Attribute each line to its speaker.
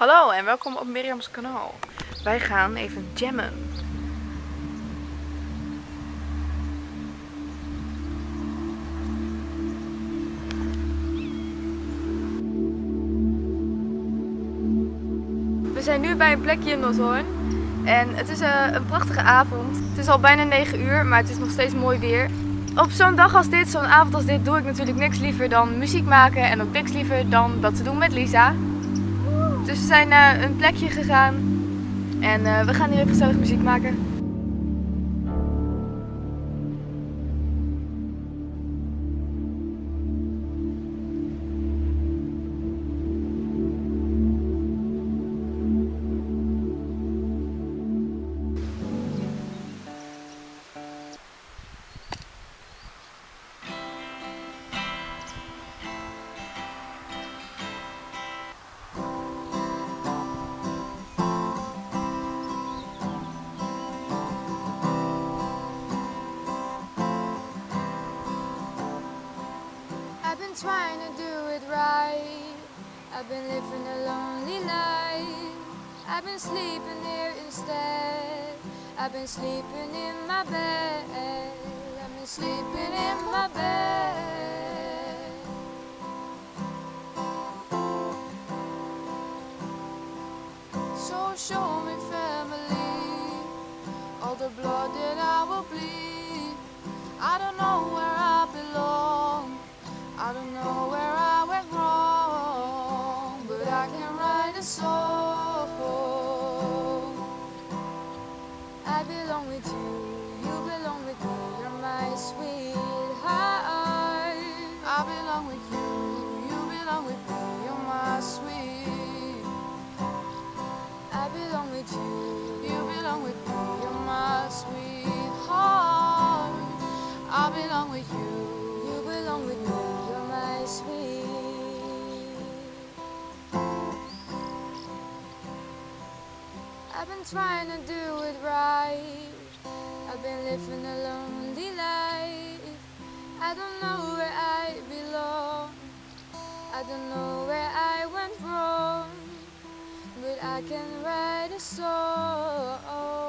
Speaker 1: Hallo en welkom op Mirjam's kanaal. Wij gaan even jammen. We zijn nu bij een plekje in Noordhoorn. En het is eh, een prachtige avond. Het is al bijna 9 uur, maar het is nog steeds mooi weer. Op zo'n dag als dit, zo'n avond als dit, doe ik natuurlijk niks liever dan muziek maken. En ook niks liever dan dat te doen met Lisa. Dus we zijn naar een plekje gegaan. En eh, we gaan hier even gezellig muziek maken.
Speaker 2: Been trying to do it right. I've been living a lonely life. I've been sleeping here instead. I've been sleeping in my bed. I've been sleeping in my bed. So show me family, all the blood that I will bleed. Can write. I belong with you, you belong with me, you're my sweetheart. I belong with you I've been trying to do it right. I've been living a lonely life. I don't know where I belong. I don't know where I went wrong. But I can write a song.